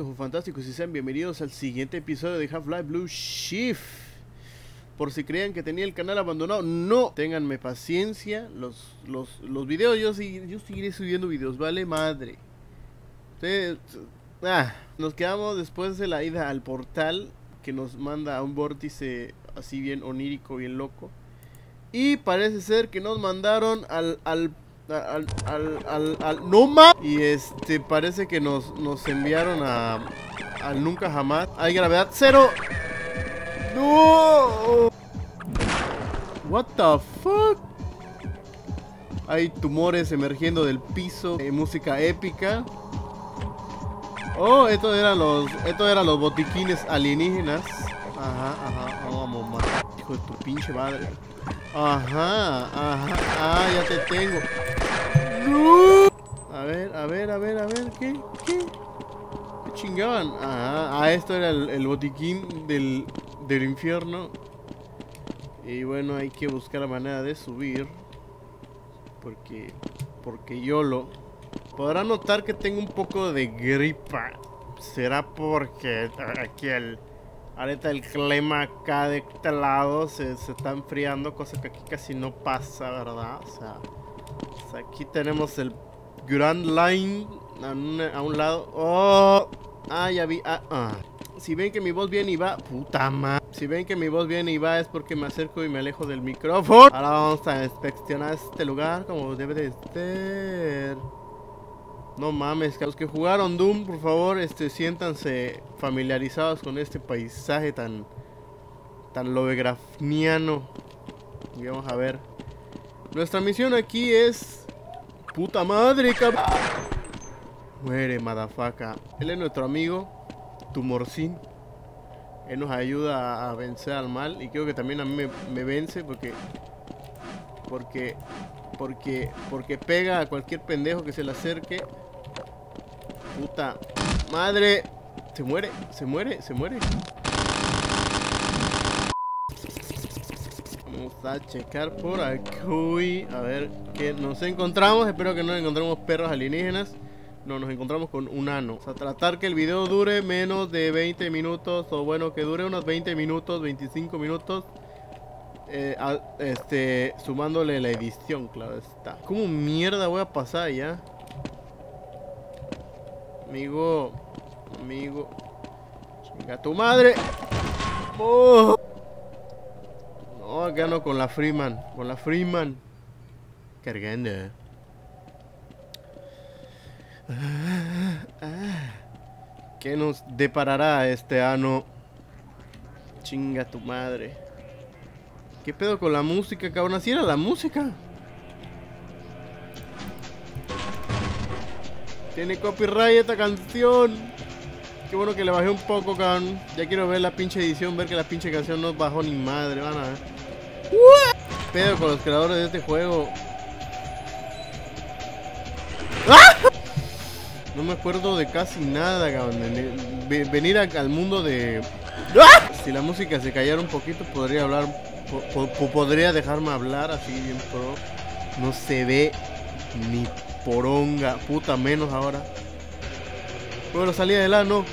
ojos fantásticos? Y sean bienvenidos al siguiente episodio de Half-Life Blue Shift. Por si creían que tenía el canal abandonado, no. Ténganme paciencia. Los, los, los videos, yo, yo seguiré subiendo videos, vale madre. Ah, nos quedamos después de la ida al portal que nos manda a un vórtice así bien onírico, bien loco. Y parece ser que nos mandaron al, al al, al, al, al no y este parece que nos, nos enviaron a al nunca jamás. Hay gravedad cero. No. What the fuck hay tumores emergiendo del piso eh, música épica. Oh estos eran los estos eran los botiquines alienígenas. Ajá ajá vamos más hijo de tu pinche madre. Ajá, ajá. Ah, ya te tengo. A ver, a ver, a ver, a ver. ¿Qué? ¿Qué? ¿Qué chingaban? Ajá. Ah, esto era el, botiquín del, del infierno. Y bueno, hay que buscar la manera de subir. Porque... Porque yo lo... Podrá notar que tengo un poco de gripa. Será porque aquí el Ahorita el clima acá de este lado se, está enfriando, cosa que aquí casi no pasa, ¿verdad? O sea, aquí tenemos el Grand Line a un, lado. ¡Oh! Ah, ya vi. Ah, ah. Si ven que mi voz viene y va, puta madre. Si ven que mi voz viene y va es porque me acerco y me alejo del micrófono. Ahora vamos a inspeccionar este lugar como debe de ser. No mames, los que jugaron Doom, por favor, este, siéntanse familiarizados con este paisaje tan, tan lovegrafniano. Y vamos a ver. Nuestra misión aquí es... ¡Puta madre, cabrón! Muere, madafaka. Él es nuestro amigo, Tumorcín. Él nos ayuda a vencer al mal y creo que también a mí me, me vence porque... Porque porque, porque pega a cualquier pendejo que se le acerque. Puta madre. Se muere, se muere, se muere. Vamos a checar por aquí. A ver qué nos encontramos. Espero que no encontremos perros alienígenas. No, nos encontramos con un ano. O sea, tratar que el video dure menos de 20 minutos. O bueno, que dure unos 20 minutos, 25 minutos. Eh, este, sumándole la edición, claro está. ¿Cómo mierda voy a pasar ya? Amigo, amigo. Chinga tu madre. Oh. No, gano con la Freeman, con la Freeman. Cargando. ¿Qué nos deparará este ano? Chinga tu madre. ¿Qué pedo con la música, cabrón? Así era la música. Tiene copyright esta canción. Qué bueno que le bajé un poco, cabrón. Ya quiero ver la pinche edición, ver que la pinche canción no bajó ni madre, van a ver. Pedo con los creadores de este juego. ¡Ah! No me acuerdo de casi nada, cabrón. Venir al mundo de... ¡Ah! Si la música se callara un poquito, podría hablar podría dejarme hablar así bien pro. No se ve ni poronga. Puta menos ahora. Bueno, salía del ano.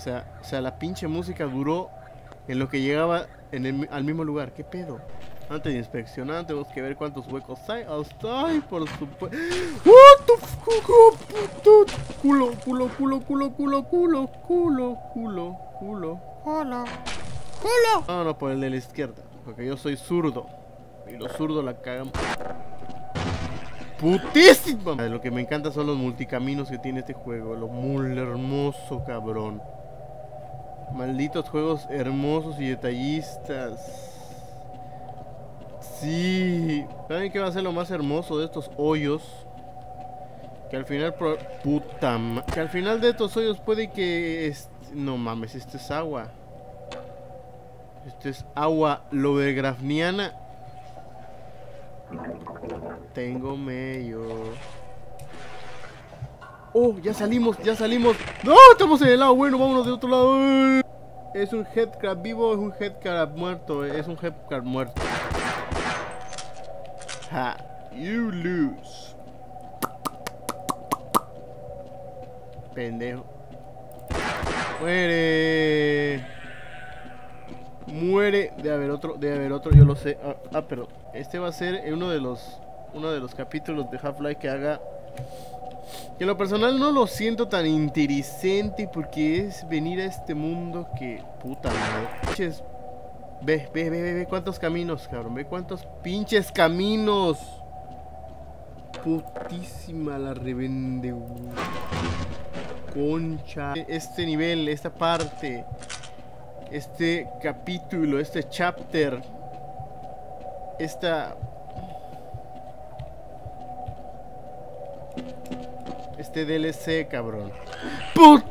O sea, o sea, la pinche música duró en lo que llegaba en el, al mismo lugar. ¿Qué pedo? Antes de inspeccionar, tenemos que ver cuántos huecos hay. ¡Ay, por supuesto! ¡What the fuck! Culo, culo, culo, culo, culo, culo, culo, culo, culo, culo, culo. Vámonos por el de la izquierda, porque yo soy zurdo. Y los zurdos la cagan. ¡Putísima! Lo que me encanta son los multicaminos que tiene este juego. Lo muy hermoso, cabrón. Malditos juegos hermosos y detallistas. Sí. ¿Saben qué va a ser lo más hermoso de estos hoyos? Que al final... Puta Que al final de estos hoyos puede que... No mames, esto es agua. Esto es agua lovegrafniana. Tengo medio. Oh, ya salimos, ya salimos. No, estamos en el lado bueno, vámonos de otro lado. Es un headcrab vivo, es un headcrab muerto, es un headcrab muerto. Ha, you lose. Pendejo. Muere. Muere. De haber otro, de haber otro, yo lo sé. Ah, ah, pero este va a ser uno de los uno de los capítulos de Half-Life que haga que lo personal no lo siento tan interesante porque es venir a este mundo que puta madre. Ve, ve, ve, ve, ve cuántos caminos, cabrón. Ve cuántos pinches caminos. Putísima la revende. Concha. Este nivel, esta parte. Este capítulo, este chapter. Esta... Este DLC, cabrón. ¡Put!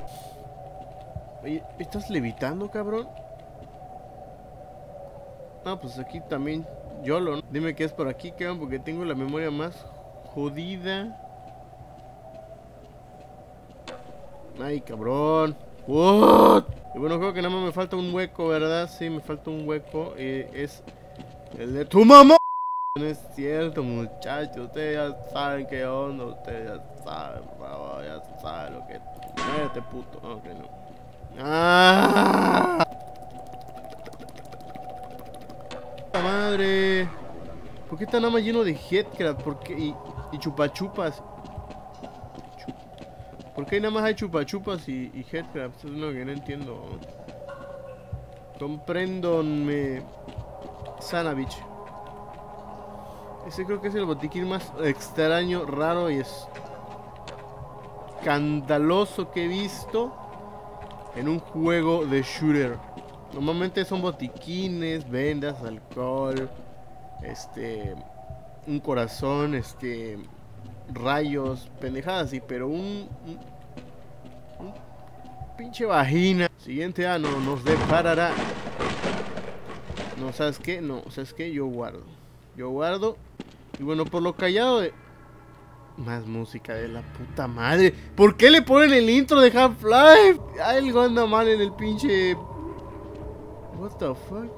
Oye, ¿estás levitando, cabrón? No, pues aquí también YOLO, ¿no? Dime qué es por aquí, cabrón, porque tengo la memoria más jodida. Ay, cabrón. What? Y bueno, creo que nada más me falta un hueco, ¿verdad? Sí, me falta un hueco. Y es el de tu mamá. No es cierto, muchachos. Ustedes ya saben qué onda. Ustedes ya saben, por favor. Ya saben lo que. Muérete, puto. Ok, no. ¡Ah! madre! ¿Por qué está nada más lleno de headcraft? ¿Por qué? Y, y chupachupas. ¿Por qué nada más hay chupachupas y, y headcraft? Eso es lo que no entiendo. Comprendonme. Sanavich. Ese creo que es el botiquín más extraño, raro y escandaloso que he visto en un juego de shooter. Normalmente son botiquines, vendas, alcohol, este, un corazón, este, rayos, pendejadas así, pero un, un, pinche vagina. Siguiente ano nos deparará. No, ¿sabes qué? No, ¿sabes qué? Yo guardo. Yo guardo. Y bueno, por lo callado de... Más música de la puta madre. ¿Por qué le ponen el intro de Half-Life? Algo anda mal en el pinche What the fuck?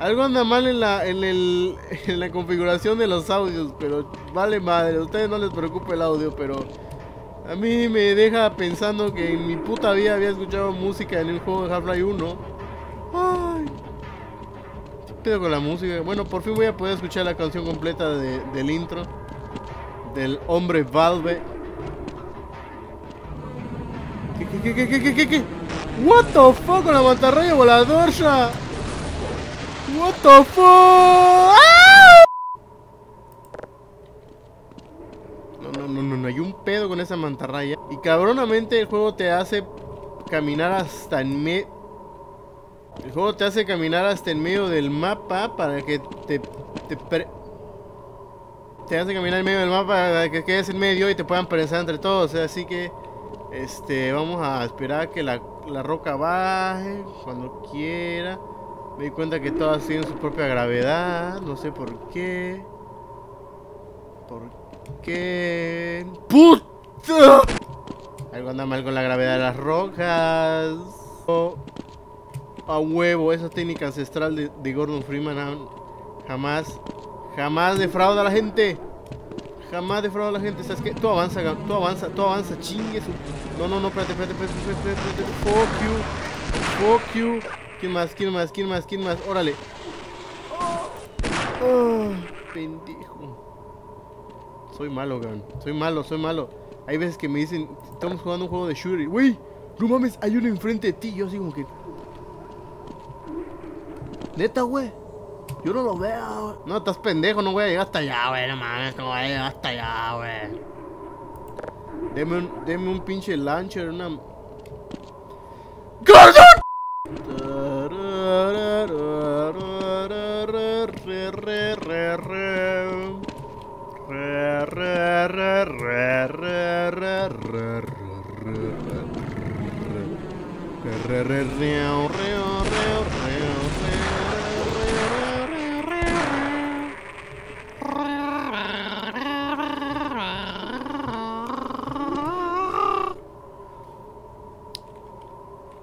Algo anda mal en la, en, el, en la configuración de los audios, pero vale madre, a ustedes no les preocupa el audio, pero a mí me deja pensando que en mi puta vida había escuchado música en el juego de Half-Life 1. Ay, ¿qué pedo con la música? Bueno, por fin voy a poder escuchar la canción completa de, del intro del hombre Valve. ¿Qué, qué, qué, qué, qué, qué, qué? What the fuck con la mantarraya voladora. What the fuck. No, no, no, no, no, hay un pedo con esa mantarraya. Y cabronamente el juego te hace caminar hasta en medio. El juego te hace caminar hasta en medio del mapa para que te. Te, te hace caminar en medio del mapa para que quedes en medio y te puedan pensar entre todos. Así que. Este, vamos a esperar que la, la roca baje cuando quiera. Me di cuenta que todas tienen su propia gravedad. No sé por qué. ¿Por qué? ¡Puta! Algo anda mal con la gravedad de las rocas. A huevo, esa técnica ancestral de, Gordon Freeman jamás, jamás defrauda a la gente. Jamás defraudo a la gente, ¿sabes qué? Tú avanza, tú avanza, tú avanza, chingue. No, no, no, espérate, espérate, espérate, espérate, espérate, Fuck you, fuck you. ¿Quién más, quién más, quién más, quién más? Órale. Oh, pendejo. Soy malo, gan. Soy malo, soy malo. Hay veces que me dicen, estamos jugando un juego de shooter. Wey, no mames, hay uno enfrente de ti. Yo así como que... Neta, güey. Yo no lo veo. No, estás pendejo, no voy a llegar hasta allá, güey. No mames, no voy a llegar hasta allá, güey. Deme un, deme un pinche launcher, una... ¡Gordon!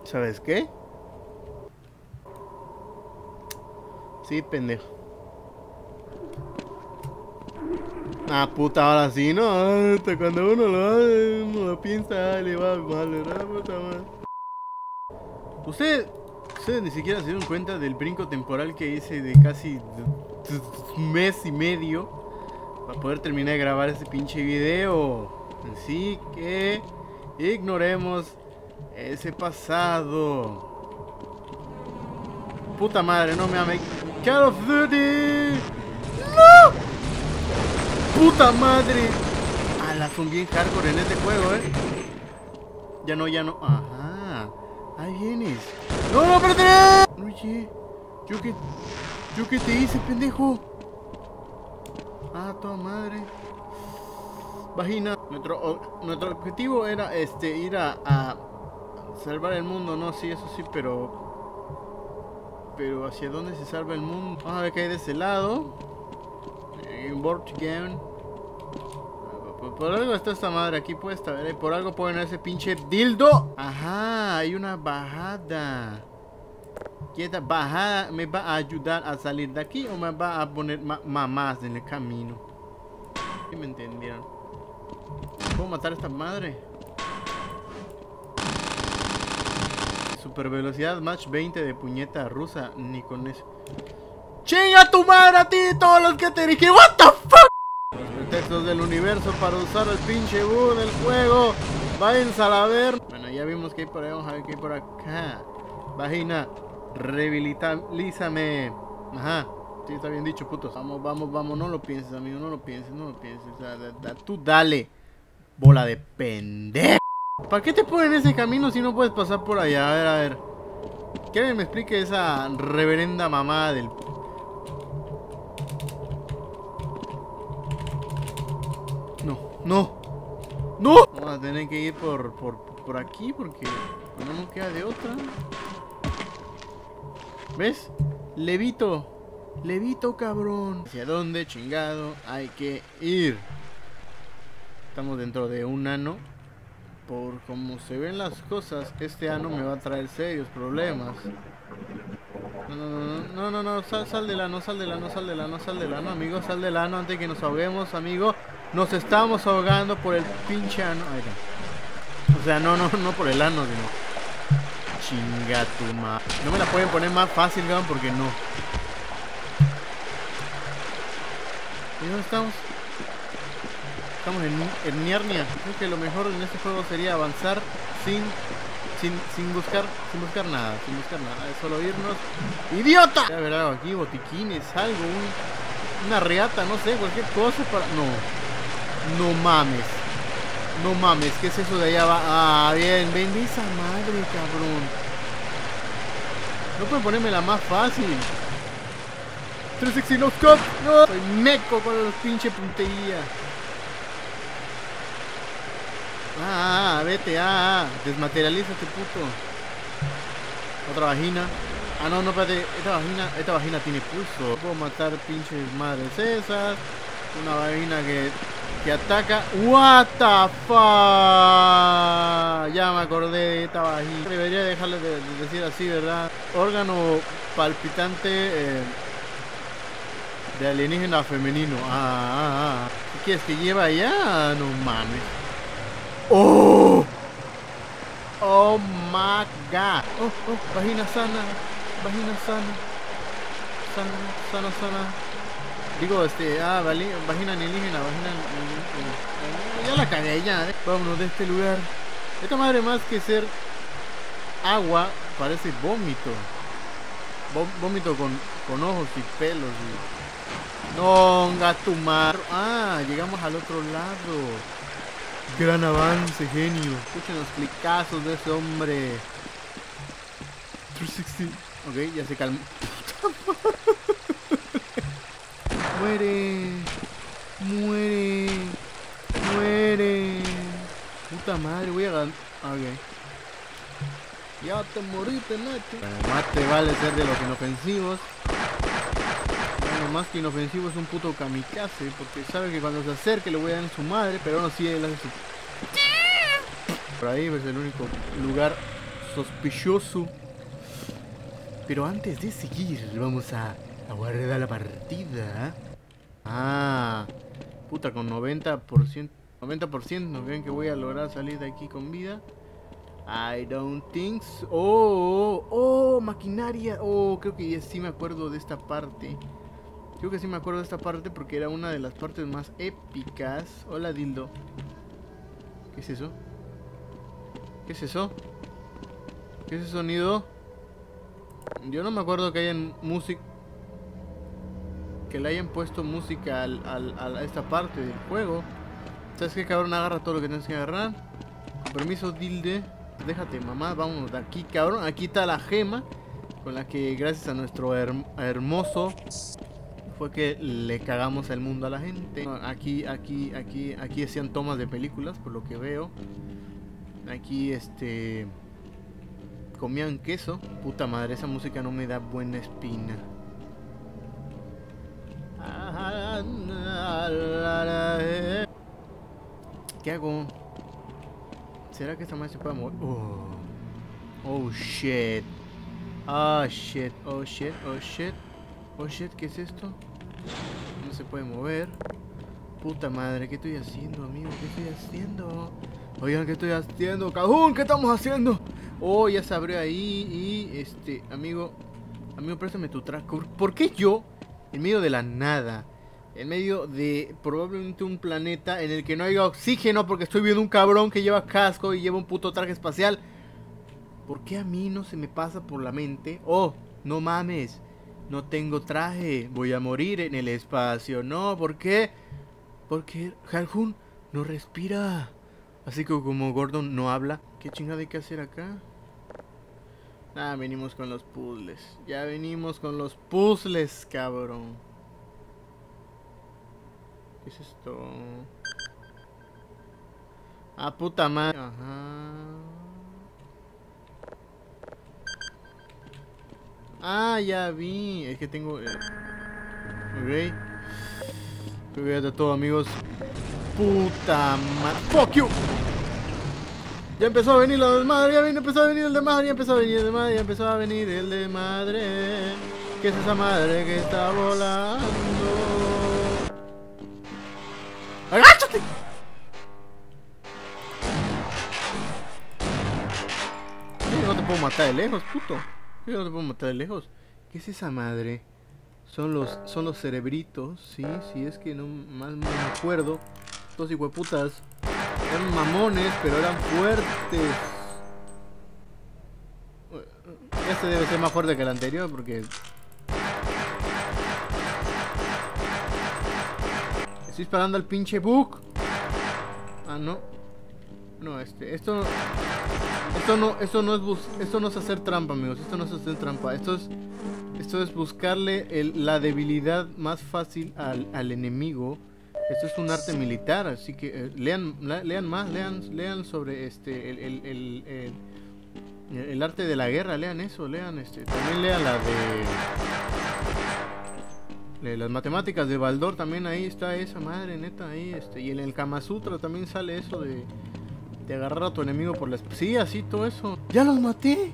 ¿Sabes qué? Sí, pendejo. Ah, puta, ahora sí, no. Hasta cuando uno lo hace, uno lo piensa, le va mal, ¿verdad? Puta madre. Usted, ustedes ni siquiera se dieron cuenta del brinco temporal que hice de casi mes y medio para poder terminar de grabar ese pinche video. Así que ignoremos ese pasado. Puta madre, no me ame. Call of Duty. ¡No! Puta madre. A la son bien hardcore en este juego, eh. Ya no, ya no. Ajá. Ahí vienes. No, no, espérate. Oye, yo que. Yo que te hice, pendejo. Ah, toda madre. Vagina. Nuestro, objetivo era este ir a salvar el mundo, no, sí, eso sí, pero. Pero hacia dónde se salva el mundo. Vamos a ver qué hay de ese lado. Eh, Vortigen. Por, algo está esta madre aquí puesta, ¿verdad? Por algo ponen ese pinche dildo. Ajá, hay una bajada. ¿Y bajada me va a ayudar a salir de aquí o me va a poner ma- mamás en el camino? ¿Sí me entendieron? ¿Puedo matar a esta madre? Super velocidad match 20 de puñeta rusa, ni con eso. ¡Chinga tu madre a ti todos los que te dije! ¿What the fuck? Los pretextos del universo para usar el pinche bug del juego. Váyanse a la ver. Bueno, ya vimos que hay por ahí. Vamos a ver qué hay por acá. Vagina, rehabilitalízame. Ajá. Sí, está bien dicho, putos. Vamos, vamos, vamos. No lo pienses, amigo. No lo pienses, no lo pienses. Tú dale. Bola de pendejo. ¿Para qué te ponen ese camino si no puedes pasar por allá? A ver, a ver. Que me explique esa reverenda mamá del... No, no, no. Vamos a tener que ir por, por, por aquí porque no nos queda de otra. ¿Ves? Levito. Levito, cabrón. ¿Hacia dónde, chingado, hay que ir? Estamos dentro de un ano. Por como se ven las cosas, este ano me va a traer serios problemas. No, no, no, no, no, sal, sal del ano, sal del ano, sal del ano, sal del ano, amigo, sal del ano antes de que nos ahoguemos, amigo. Nos estamos ahogando por el pinche ano. O sea, no, no, no por el ano, sino. Chinga tu ma. No me la pueden poner más fácil, weón, porque no. ¿Y dónde estamos? Estamos en, en Niernia. Creo que lo mejor en este juego sería avanzar sin, sin, sin buscar, sin buscar nada, sin buscar nada. Es solo irnos. ¡Idiota! Ya verá aquí botiquines, algo, un- una reata, no sé, cualquier cosa para. No. No mames. No mames, ¿qué es eso de allá va? Ah, bien, ven de esa madre, cabrón. No pueden ponerme la más fácil. 360 no scope. No. Soy meco con los pinche puntería. Ah, vete, ah. Desmaterializa este puto. Otra vagina. Ah, no, no, espérate. Esta vagina, esta vagina tiene pulso. Puedo matar pinches madres esas. Una vagina que, que ataca. What the fuck. Ya me acordé de esta vagina. Debería dejarle de, de decir así, ¿verdad? Órgano palpitante eh, de alienígena femenino. Ah, ah, ah. ¿Qué quieres que lleva allá? No mames. ¡Oh! ¡Oh my god! ¡Oh, oh! Vagina sana. Vagina sana. Sana, sana, sana. Digo, este, ah, vagina alienígena, vagina. Ya la cagué, ya. eh. Vámonos de este lugar. Esta madre más que ser agua, parece vómito. Vó- vómito con, con ojos y pelos y... No, gatumar. Ah, llegamos al otro lado. Gran avance, genio. Escuchen los clicazos de ese hombre. 360. Ok, ya se calmó. Muere. Muere. Muere. Puta madre, voy a ganar. Ok. Ya te moriste, Nacho. Bueno, más te vale ser de los inofensivos. Más que inofensivo es un puto kamikaze, porque sabe que cuando se acerque le voy a dar en su madre, pero no si él hace su... Por ahí es el único lugar sospechoso. Pero antes de seguir, vamos a, guardar la partida. Ah, Puta, con 90%. 90% no creen que voy a lograr salir de aquí con vida. I don't think so. Oh, oh, oh, maquinaria. Oh, creo que sí me acuerdo de esta parte. Creo que sí me acuerdo de esta parte porque era una de las partes más épicas. Hola, Dildo. ¿Qué es eso? ¿Qué es eso? ¿Qué es ese sonido? Yo no me acuerdo que hayan música... Que le hayan puesto música al, a esta parte del juego. ¿Sabes qué, cabrón? Agarra todo lo que tienes que agarrar. Con permiso, Dilde. Déjate, mamá. Vamos de aquí, cabrón. Aquí está la gema. Con la que, gracias a nuestro hermoso fue que le cagamos el mundo a la gente. Aquí, aquí, aquí, aquí hacían tomas de películas, por lo que veo. Aquí, este... Comían queso. Puta madre, esa música no me da buena espina. ¿Qué hago? ¿Será que esta madre se puede mover? Oh. oh shit. Oh shit, oh shit, oh shit. Oh shit, ¿qué es esto? Se puede mover. Puta madre, ¿qué estoy haciendo, amigo? ¿Qué estoy haciendo? Oigan, ¿qué estoy haciendo? ¡Cajún! ¿Qué estamos haciendo? Oh, ya se abrió ahí y, este, amigo... Amigo, préstame tu track. ¿Por qué yo? En medio de la nada. En medio de probablemente un planeta en el que no haya oxígeno porque estoy viendo un cabrón que lleva casco y lleva un puto traje espacial. ¿Por qué a mí no se me pasa por la mente? Oh, no mames. No tengo traje, voy a morir en el espacio. No, ¿por qué? Porque Halhun no respira. Así que como Gordon no habla, ¿qué chingada hay que hacer acá? Ah, venimos con los puzzles. Ya venimos con los puzzles, cabrón. ¿Qué es esto? Ah, puta madre. Ajá. Ah, ya vi. Es que tengo... Eh... Ok. Cuídate todo, amigos. Puta madre. ¡Fuck you! Ya empezó a venir la desmadre, ya empezó a venir el de madre, ya empezó a venir el de madre, ya empezó a venir el de madre. ¿Qué es esa madre que está volando? ¡Agáchate! No te puedo matar de lejos, puto. Yo no te puedo matar de lejos. ¿Qué es esa madre? Son los, son los cerebritos, sí, sí, es que no más me acuerdo. Estos hijueputas eran mamones, pero eran fuertes. Este debe ser más fuerte que el anterior porque... Estoy disparando al pinche bug. Ah, no. No, este, esto... Esto no, esto no es esto no es hacer trampa, amigos. Esto no es hacer trampa. Esto es, esto es buscarle la debilidad más fácil al, enemigo. Esto es un arte militar, así que eh, lean, lean más, lean, lean sobre este el, el, el, arte de la guerra, lean eso, lean este, también lean la de las matemáticas de Baldor también ahí está esa madre neta ahí este y en el Kama Sutra también sale eso de de agarrar a tu enemigo por la Sí, así todo eso. ¡Ya los maté!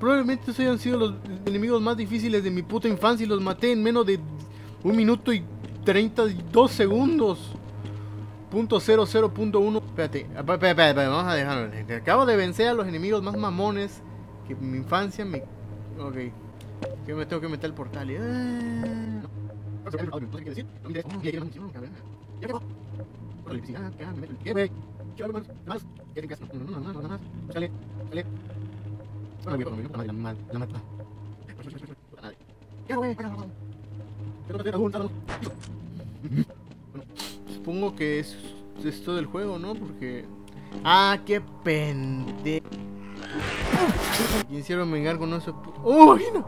Probablemente esos hayan sido los enemigos más difíciles de mi puta infancia y los maté en menos de un minuto y 32 segundos. Punto 00.1. Espérate, espérate, espérate, vamos a dejarlo. Acabo de vencer a los enemigos más mamones que en mi infancia me. Ok. Yo me tengo que meter al portal. Y... Más. Más. Ya te casco. No, no, no, no, no. Sale. Sale. La güey. Bueno, supongo que es esto del juego, ¿no? Porque... Ah, qué pende... Quisieron vengar con eso. ¡Uy, no!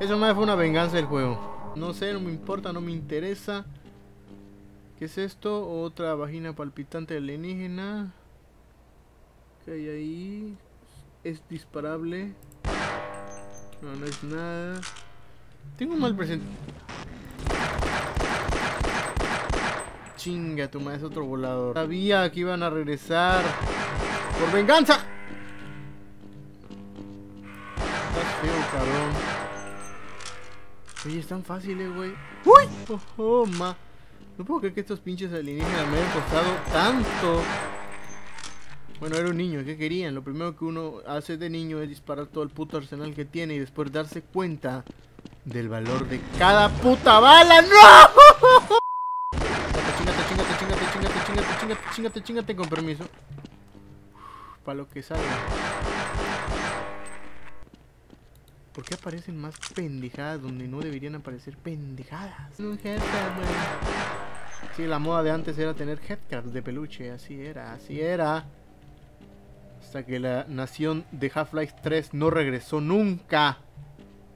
Eso más fue una venganza del juego. No sé, no me importa, no me interesa. ¿Qué es esto? Otra vagina palpitante alienígena. ¿Qué hay ahí? Es disparable. No, no es nada. Tengo un mal presente. Chinga, tu madre es otro volador. Sabía que iban a regresar. ¡Por venganza! Estás feo, cabrón. Oye, es tan fácil, eh, güey. ¡Uy! Oh, oh, ma. No puedo creer que estos pinches alienígenas me hayan costado tanto. Bueno, era un niño, ¿qué querían? Lo primero que uno hace de niño es disparar todo el puto arsenal que tiene y después darse cuenta del valor de cada puta bala. ¡No! Chingate, chingate, chingate, chingate, chingate, chingate, chingate, chingate, con permiso. Para lo que salga. ¿Por qué aparecen más pendejadas donde no deberían aparecer pendejadas? Güey. Sí, la moda de antes era tener headcards de peluche, así era, así era. Hasta que la nación de Half-Life 3 no regresó nunca.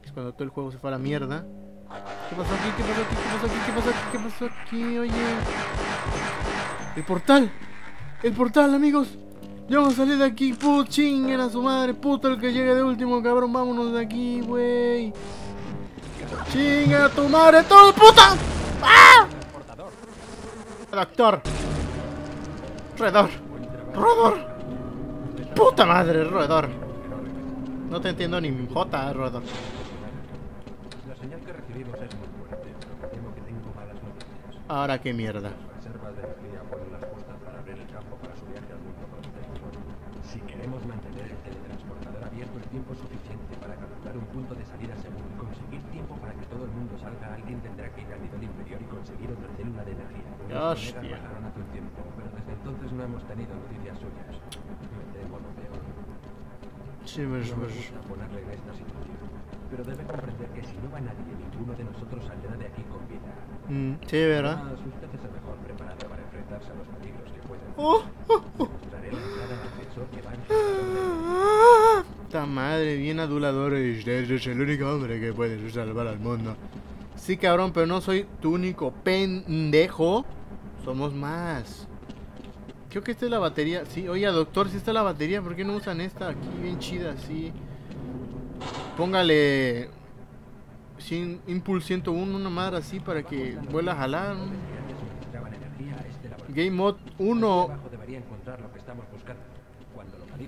Es cuando todo el juego se fue a la mierda. ¿Qué pasó aquí? ¿Qué pasó aquí? ¿Qué pasó aquí? ¿Qué pasó aquí? ¿Qué pasó aquí? Oye. El portal. El portal, amigos. Ya vamos a salir de aquí, puto chinguen a su madre, puto el que llegue de último, cabrón, vámonos de aquí, güey. Chinga tu madre, todo puta. Doctor. Roedor. Roedor. Puta madre, roedor. No te entiendo ni J, roedor. La señal que recibimos es muy fuerte. Temo que tengo malas noticias. Ahora qué mierda. Reservas de energía ponen las puestas para abrir el campo para su viaje al mundo prometedor. Si queremos mantener el teletransportador abierto el tiempo suficiente para calcular un punto de salida seguro y conseguir tiempo para que todo el mundo salga, alguien tendrá que ir al nivel inferior y conseguir otra célula de energía. Hostia. colegas bajaron hace un tiempo, pero desde entonces no hemos tenido noticias suyas. Me temo lo peor. Sí, pues, No me gusta ponerle en esta situación, pero debe comprender que si no va nadie, ninguno de nosotros saldrá de aquí con vida. Mm, sí, ¿verdad? Además, usted es el mejor preparado para enfrentarse a los peligros que pueden. Oh, oh, oh. Mostraré la entrada al ascensor que va de- Puta madre, bien adulador. y Usted es el único hombre que puede salvar al mundo. Sí, cabrón, pero no soy tu único pendejo. Somos más. Creo que esta es la batería. Sí, oye, doctor, si está la batería, ¿por qué no usan esta aquí bien chida? Sí. Póngale. Sin Impulse 101, una madre así para que vuela a jalar. Game Mode 1.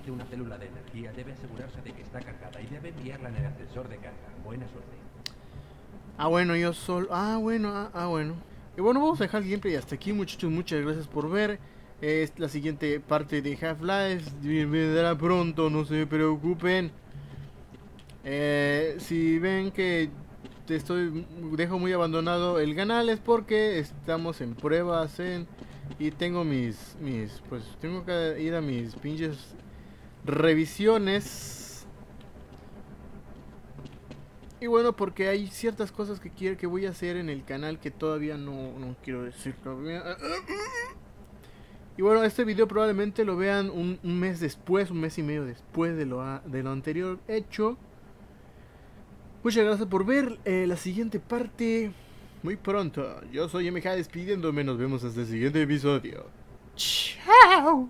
Una célula de energía, debe asegurarse de que está cargada y debe enviarla en el ascensor de carga. Buena suerte. Ah, bueno, yo solo. Ah, bueno, ah, ah, bueno. Y bueno, vamos a dejar el gameplay hasta aquí, muchachos. Muchas gracias por ver. Es la siguiente parte de Half-Life. Vendrá pronto, no se preocupen. Eh, si ven que estoy dejo muy abandonado el canal es porque estamos en pruebas en y tengo mis mis pues tengo que ir a mis pinches revisiones y bueno, porque hay ciertas cosas que quiero que voy a hacer en el canal que todavía no, no quiero decir. Y bueno, este video probablemente lo vean un, un mes después, un mes y medio después de lo, a- de lo anterior hecho. Muchas gracias por ver eh, la siguiente parte muy pronto. Yo soy MJ despidiéndome, nos vemos hasta el siguiente episodio. Chao.